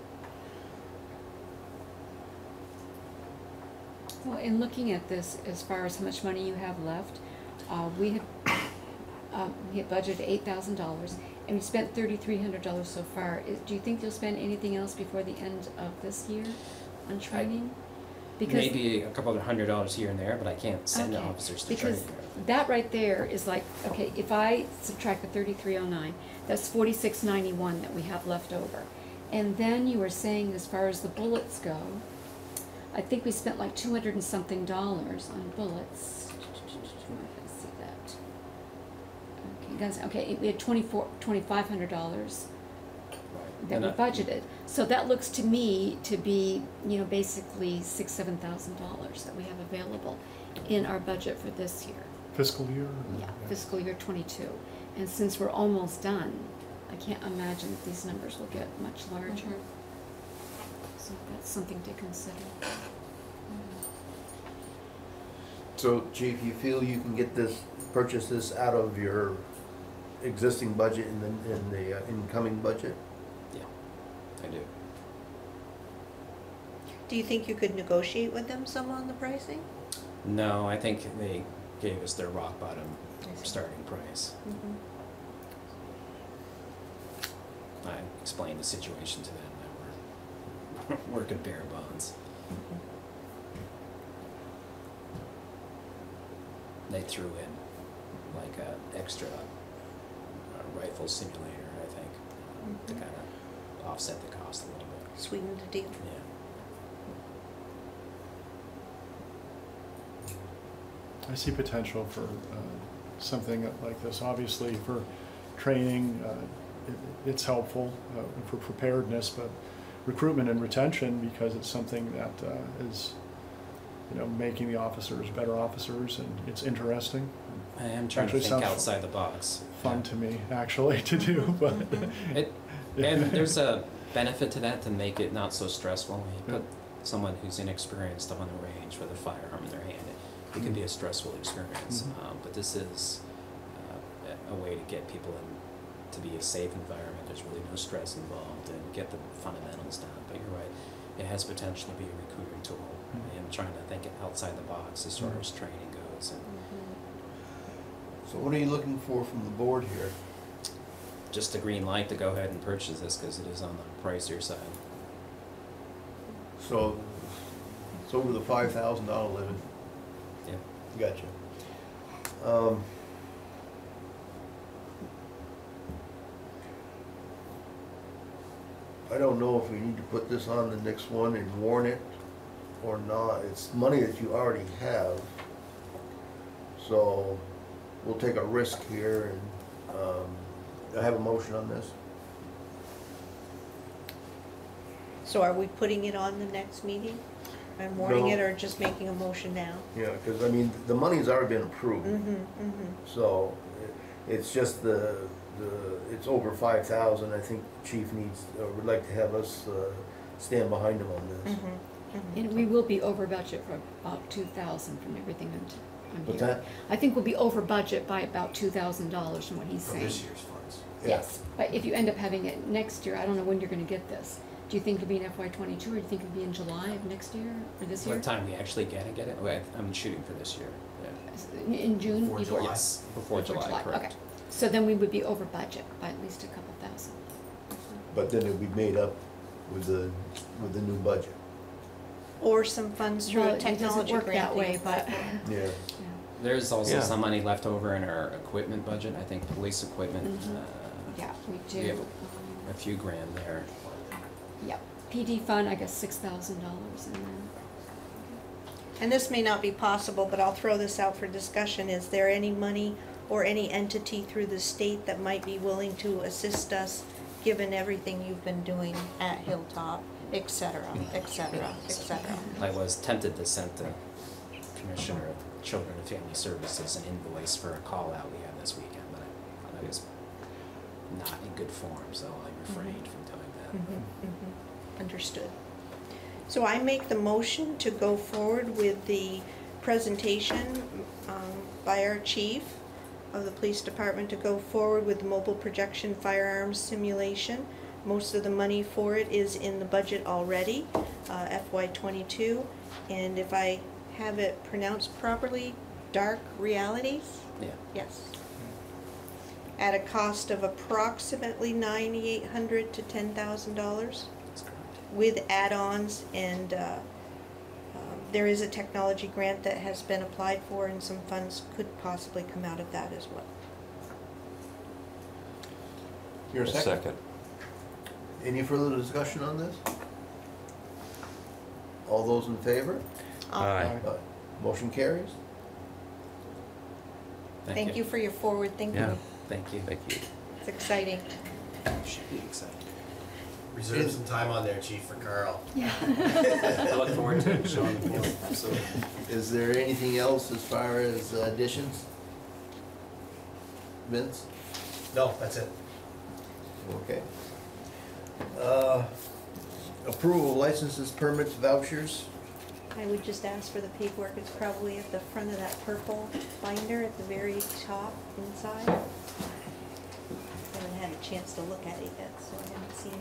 Well, in looking at this, as far as how much money you have left, uh, we have, um, we had budgeted eight thousand dollars, and we spent thirty-three hundred dollars so far. Is, do you think you'll spend anything else before the end of this year on training? Because Maybe a couple of hundred dollars here and there, but I can't send Okay, officers to Because training. That right there is like, okay, if I subtract the thirty-three oh nine, that's forty-six ninety-one that we have left over. And then you were saying as far as the bullets go, I think we spent like two hundred and something dollars on bullets. Let's see that. Okay, guys, okay, we had $2,500 that we budgeted. So that looks to me to be, you know, basically six, seven thousand dollars that we have available in our budget for this year. Fiscal year? Yeah, fiscal year twenty-two. And since we're almost done, I can't imagine that these numbers will get much larger. So that's something to consider. So Chief, you feel you can get this, purchase this out of your existing budget and then, in the uh, incoming budget? Yeah, I do. Do you think you could negotiate with them some on the pricing? No, I think they gave us their rock bottom starting price. Mhm. I explained the situation to them that we're working bare bones. They threw in like a extra uh, rifle simulator, I think, um, to Mhm. kind of offset the cost a little bit. Sweeten the deal. Yeah. I see potential for uh, something like this. Obviously, for training, uh, it- it's helpful uh, for preparedness, but recruitment and retention, because it's something that uh, is, you know, making the officers better officers, and it's interesting, I am trying Actually to think outside the box. fun to me, actually, to do, but. It, and there's a benefit to that to make it not so stressful. You put someone who's inexperienced on the range with a firearm in their hand, it, can be a stressful experience. Mhm. Um, but this is uh, a- way to get people in to be a safe environment. There's really no stress involved and get the fundamentals down. But you're right, it has potential to be a recruiting tool. Mhm. And trying to think outside the box as far Mhm. as training goes. And So what are you looking for from the board here? just a green light to go ahead and purchase this because it is on the pricier side. So it's over the five thousand dollar limit. Gotcha. Um, I don't know if we need to put this on the next one and warn it or not. It's money that you already have. So we'll take a risk here and, um, I have a motion on this. So are we putting it on the next meeting? And warning No. it or just making a motion now? Yeah, cause I mean, the money's already been approved. Mm-hmm, mm-hmm. So it- it's just the, the, it's over five thousand, I think chief needs, uh, would like to have us, uh, stand behind him on this. Mm-hmm. Mm-hmm. And we will be over budget for about two thousand from everything I'm, I'm What's hearing. that? I think we'll be over budget by about two thousand dollars from what he's saying. This year's funds. Yes, but if you end up having it next year, I don't know when you're gonna get this. Do you think it'll be in FY twenty-two, or do you think it'll be in July of next year, or this year? What time we actually get it? Get it? Wait, I'm shooting for this year. Yeah. In- In June? Before July. Yes, before July, correct. Okay, so then we would be over budget by at least a couple thousand. But then it'll be made up with the, with the new budget. Or some funds through Well, a it doesn't technology work that granting. way, but, Yeah. yeah. There's also Yeah. some money left over in our equipment budget. I think police equipment, Mhm. uh, Yeah, we do. We have Um, a few grand there. Yep, PD fund, I guess six thousand dollars in there. And this may not be possible, but I'll throw this out for discussion. Is there any money or any entity through the state that might be willing to assist us, given everything you've been doing at Hilltop? et cetera, et cetera, et cetera. I was tempted to send the Commissioner of Children and Family Services an invoice for a call out we had this weekend, but I I was not in good form, so I refrained mm-hmm. from doing that. Mm-hmm. Mm-hmm understood. So I make the motion to go forward with the presentation um, by our chief of the police department to go forward with the mobile projection firearms simulation. Most of the money for it is in the budget already, uh, FY22. And if I have it pronounced properly, dark realities? Yeah. Yes. At a cost of approximately 9800 to $10,000 with add-ons and, uh, um, there is a technology grant that has been applied for and some funds could possibly come out of that as well. Your second? Second. Any further discussion on this? All those in favor? Aye. Uh, Motion carries. Thank you you. for your forward thinking. Yeah. thinking. Thank you. Thank you. It's exciting. Should be excited. Reserve some time on there, chief, for Carl. Yeah. I look forward to showing the board, absolutely. Is there anything else as far as additions? Vince? No, that's it. Okay. Uh, Approval of licenses, permits, vouchers. I would just ask for the paperwork. It's probably at the front of that purple binder at the very top inside. I Haven't had a chance to look at it yet, so I haven't seen it.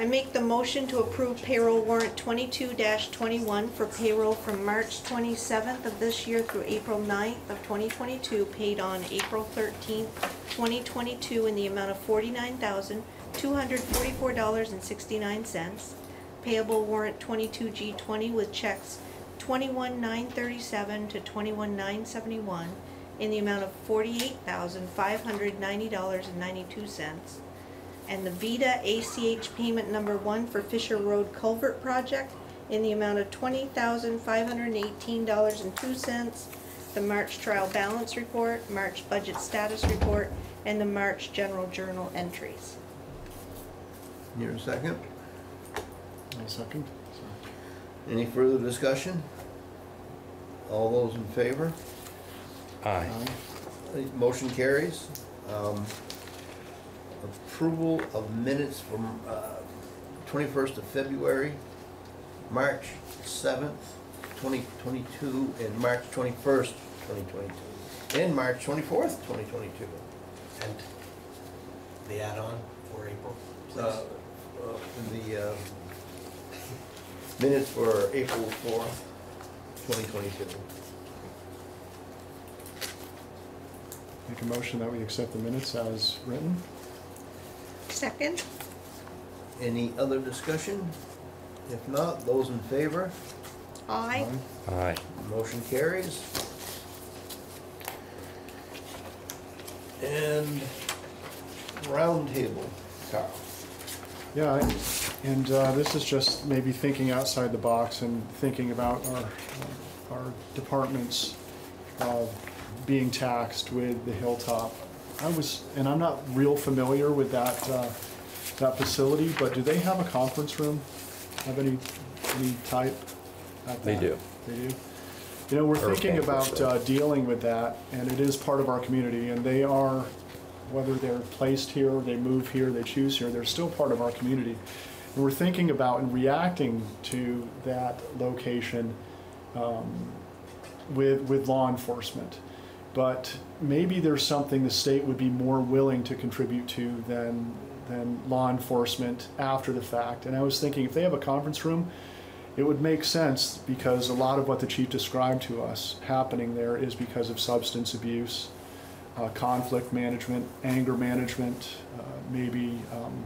I make the motion to approve payroll warrant 22-21 for payroll from March 27th of this year through April 9th of 2022, paid on April 13th, 2022, in the amount of $49,244.69. Payable warrant 22G20 with checks 21937 to 21971 in the amount of $48,590.92 and ninety-two cents. And the Vita ACH payment number one for Fisher Road Culvert Project in the amount of twenty thousand, five hundred and eighteen dollars and two cents. The March trial balance report, March budget status report, and the March general journal entries. Your second. One second. Any further discussion? All those in favor? Aye. Motion carries. Um, Approval of minutes from uh, 21st of February, March 7th, 2022, and March 21st, 2022, and March 24th, 2022. And the add-on for April, please. Uh, uh, The um, minutes for April 4th, 2022. Make a motion that we accept the minutes as written. Second? Any other discussion? If not, those in favor? Aye. Aye. Motion carries. And roundtable, Carl. Yeah, I- and uh, this is just maybe thinking outside the box and thinking about our, our departments uh, being taxed with the Hilltop. I was, and I'm not real familiar with that, uh, that facility, but do they have a conference room? Have any, any type They do. They do? You know, we're thinking about uh, dealing with that, and it is part of our community, and they are, whether they're placed here, they move here, they choose here, they're still part of our community. And we're thinking about and reacting to that location um, with, with law enforcement. But maybe there's something the state would be more willing to contribute to than, than law enforcement after the fact. And I was thinking, if they have a conference room, it would make sense because a lot of what the chief described to us happening there is because of substance abuse, uh, conflict management, anger management, uh, maybe, um,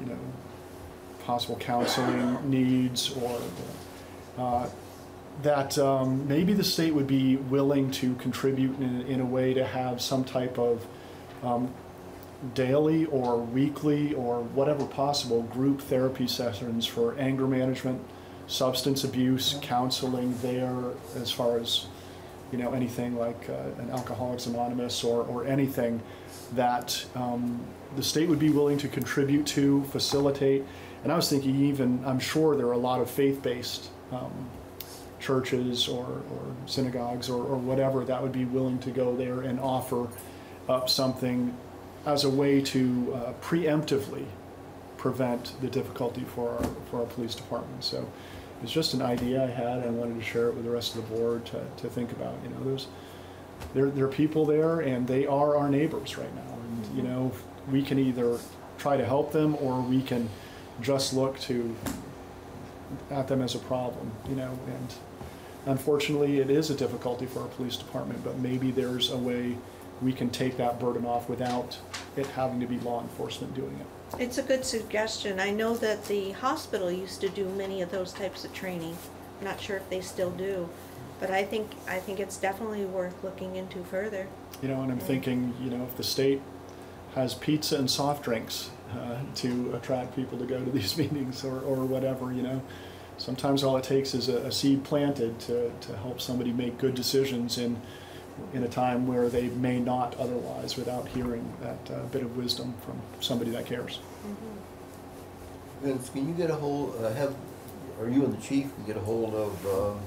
you know, possible counseling needs or uh, that um, maybe the state would be willing to contribute in, in a way to have some type of um, daily or weekly or whatever possible group therapy sessions for anger management, substance abuse, counseling there as far as you know, anything like uh, an Alcoholics Anonymous or, or anything that um, the state would be willing to contribute to, facilitate. And I was thinking even, I'm sure there are a lot of faith-based um, churches or, or synagogues or, or whatever that would be willing to go there and offer up something as a way to uh, preemptively prevent the difficulty for our, for our police department. So it's just an idea I had. And I wanted to share it with the rest of the board to, to think about. You know, there's there, there are people there and they are our neighbors right now. And, you know, we can either try to help them or we can just look to at them as a problem, you know, and unfortunately it is a difficulty for our police department, but maybe there's a way we can take that burden off without it having to be law enforcement doing it. It's a good suggestion. I know that the hospital used to do many of those types of training. I'm not sure if they still do, but I think, I think it's definitely worth looking into further. You know, and I'm thinking, you know, if the state has pizza and soft drinks uh, to attract people to go to these meetings or, or whatever, you know, sometimes all it takes is a, a seed planted to, to help somebody make good decisions in, in a time where they may not otherwise without hearing that uh, bit of wisdom from somebody that cares. Vince, can you get a hold, uh, have, or you and the chief can get a hold of, um,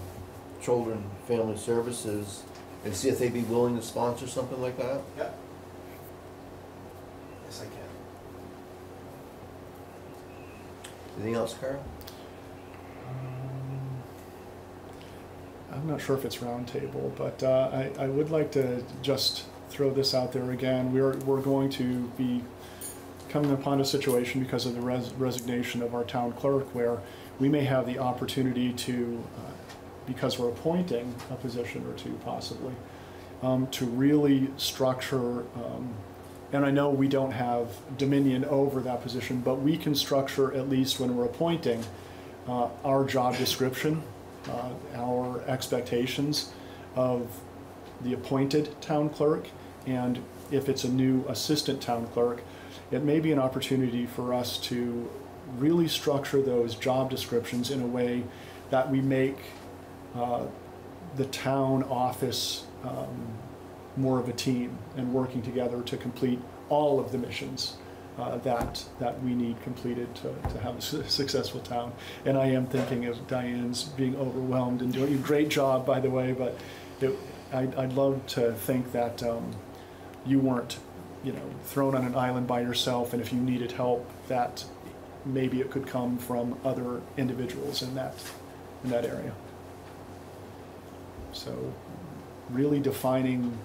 Children Family Services and see if they'd be willing to sponsor something like that? Yep. Yes, I can. Anything else, Carl? I'm not sure if it's roundtable, but uh, I, I would like to just throw this out there again. We're, we're going to be coming upon a situation because of the res- resignation of our town clerk where we may have the opportunity to, uh, because we're appointing a position or two possibly, um, to really structure, um, and I know we don't have dominion over that position, but we can structure, at least when we're appointing, uh, our job description, uh, our expectations of the appointed town clerk, and if it's a new assistant town clerk, it may be an opportunity for us to really structure those job descriptions in a way that we make uh, the town office um, more of a team and working together to complete all of the missions uh, that that we need completed to, to have a su- successful town. And I am thinking of Diane's being overwhelmed and doing a great job, by the way. But it, I'd, I'd love to think that um, you weren't, you know, thrown on an island by yourself, and if you needed help, that maybe it could come from other individuals in that in that area. So, really defining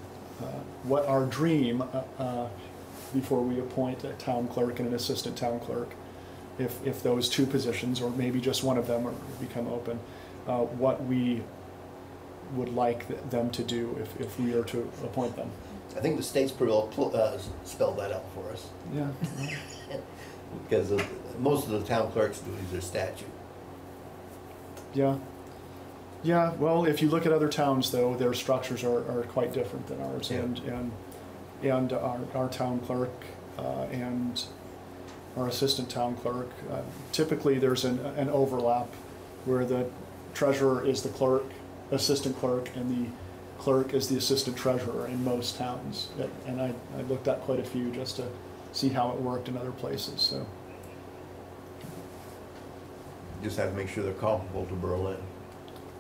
what our dream uh, uh, before we appoint a town clerk and an assistant town clerk, if, if those two positions, or maybe just one of them, are, become open, uh, what we would like th- them to do if, if we are to appoint them. I think the state's pretty well uh, spelled that out for us, Yeah. because of, most of the town clerk's duties are statute. Yeah. Yeah, well, if you look at other towns, though, their structures are, are quite different than ours. Yeah. And, and, and our, our town clerk uh, and our assistant town clerk, uh, typically there's an, an overlap where the treasurer is the clerk, assistant clerk, and the clerk is the assistant treasurer in most towns. And I, I looked at quite a few just to see how it worked in other places, so. Just have to make sure they're comparable to Berlin,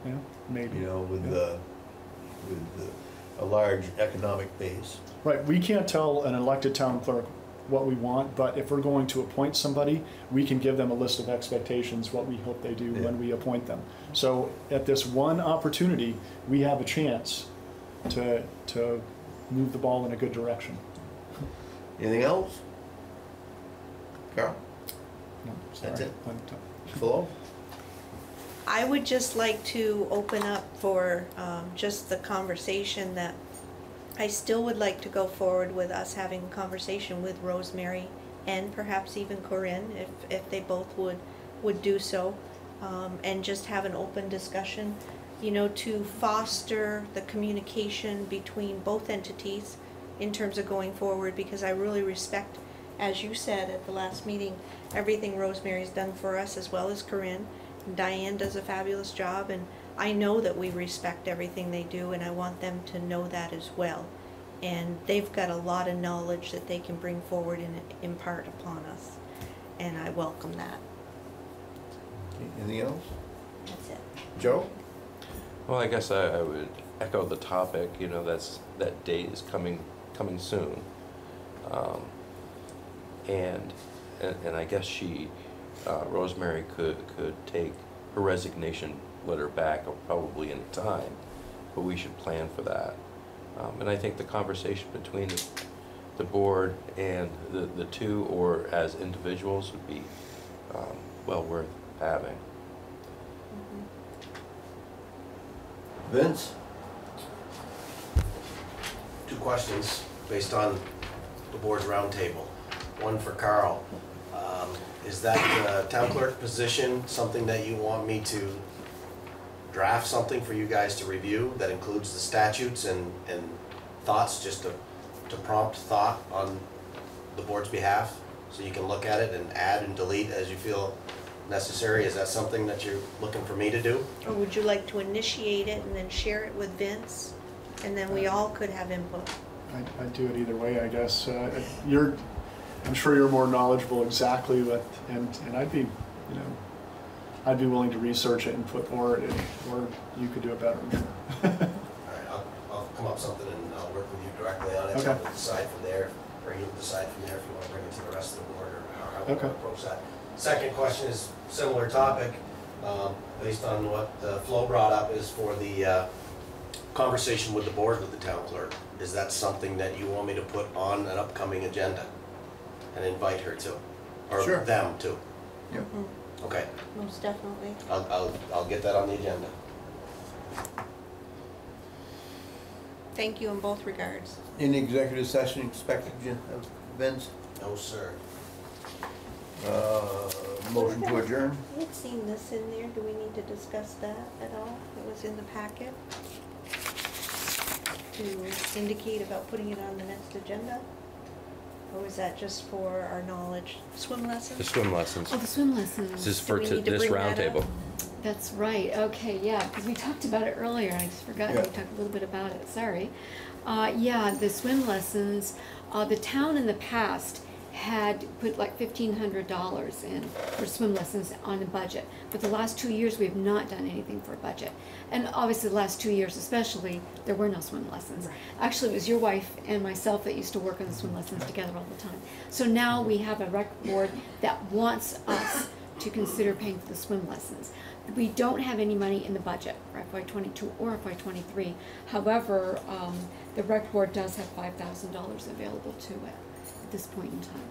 Yeah, maybe. you know, with Yeah. the, with the, a large economic base. Right, we can't tell an elected town clerk what we want, but if we're going to appoint somebody, we can give them a list of expectations, what we hope they do Yeah. when we appoint them. So at this one opportunity, we have a chance to, to move the ball in a good direction. Anything else? Carl, No, That's it? Flo? I would just like to open up for um, just the conversation that I still would like to go forward with us having a conversation with Rosemary and perhaps even Corinne, if, if they both would, would do so. um, And just have an open discussion, you know, to foster the communication between both entities in terms of going forward, because I really respect, as you said at the last meeting, everything Rosemary's done for us as well as Corinne. Diane does a fabulous job, and I know that we respect everything they do, and I want them to know that as well. And they've got a lot of knowledge that they can bring forward and impart upon us, and I welcome that. Anything else? That's it. Joe? Well, I guess I, I would echo the topic, you know, that's, that date is coming, coming soon. Um, And, and, and I guess she, uh, Rosemary could, could take her resignation letter back probably in time, but we should plan for that. Um, and I think the conversation between the, the board and the, the two, or as individuals, would be, um, well worth having. Vince? Two questions based on the board's roundtable. One for Carl. Is that the town clerk position something that you want me to draft something for you guys to review that includes the statutes and, and thoughts, just to, to prompt thought on the board's behalf? So you can look at it and add and delete as you feel necessary? Is that something that you're looking for me to do? Or would you like to initiate it and then share it with Vince? And then we all could have input. I'd, I'd do it either way, I guess. Uh, You're, I'm sure you're more knowledgeable exactly what, and, and I'd be, you know, I'd be willing to research it and put, or, it- or you could do it better. All right, I'll, I'll come up something and I'll work with you directly on it. Okay. We'll Decide from there, or you decide from there if you want to bring it to the rest of the board or how- how we Okay. approach that. Second question is similar topic, um, based on what uh, Flo brought up, is for the uh, conversation with the board with the town clerk. Is that something that you want me to put on an upcoming agenda and invite her to? Or Sure. them to? Yep. Okay, Most definitely. I'll, I'll, I'll get that on the agenda. Thank you in both regards. Any executive session expected, Jen- uh, Vince? No, sir. Uh, motion to adjourn? We had seen this in there. Do we need to discuss that at all? It was in the packet. To indicate about putting it on the next agenda? Or was that just for our knowledge? Swim lessons? The swim lessons. Oh, the swim lessons. This is Do for we t- need to this bring that roundtable. That's right, okay, yeah, because we talked about it earlier, I just forgot, we Yeah. talked a little bit about it, sorry. Uh, yeah, the swim lessons, uh, the town in the past had put like fifteen hundred dollars in for swim lessons on the budget. But the last two years, we have not done anything for a budget. And obviously, the last two years especially, there were no swim lessons. Actually, it was your wife and myself that used to work on the swim lessons together all the time. So now we have a rec board that wants us to consider paying for the swim lessons. We don't have any money in the budget for FY twenty-two or FY twenty-three. However, um, the rec board does have five thousand dollars available to it at this point in time.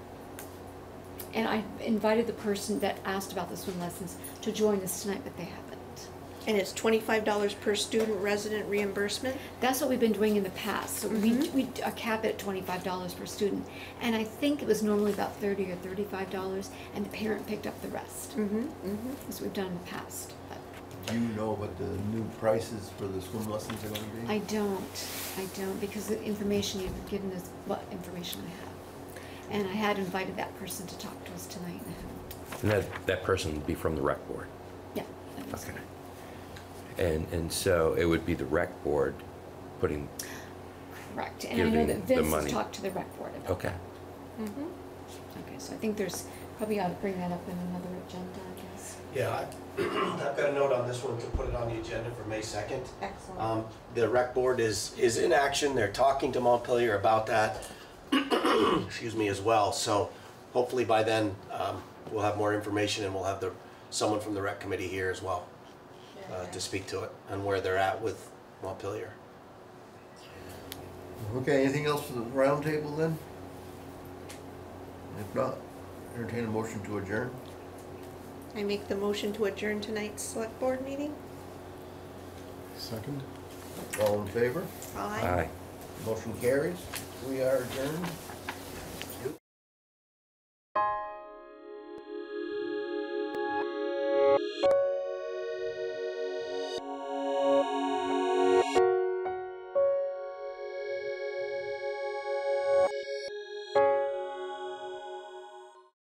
And I invited the person that asked about the swim lessons to join us tonight, but they haven't. And it's twenty-five dollars per student resident reimbursement? That's what we've been doing in the past, so we, we uh, cap it at twenty-five dollars per student. And I think it was normally about thirty or thirty-five dollars, and the parent picked up the rest. Mm-hmm, mm-hmm. That's what we've done in the past, but. Do you know what the new prices for the swim lessons are gonna be? I don't, I don't, because the information you've given is what information I have. And I had invited that person to talk to us tonight, and I haven't. And that, that person would be from the rec board. Yeah. that is- Okay. And, and so it would be the rec board putting, Correct, and I know Giving that the Vince has talked to the rec board about okay. that. Okay, so I think there's, probably ought to bring that up in another agenda, I guess. Yeah, I- I've got a note on this one to put it on the agenda for May 2nd. Excellent. Um, The rec board is, is in action, they're talking to Montpelier about that, excuse me, as well. So hopefully by then, um, we'll have more information and we'll have the, someone from the rec committee here as well uh, to speak to it and where they're at with Montpelier. Okay, anything else for the roundtable then? If not, entertain a motion to adjourn. I make the motion to adjourn tonight's select board meeting? Second? All in favor? Aye. Aye. Motion carries. We are adjourned.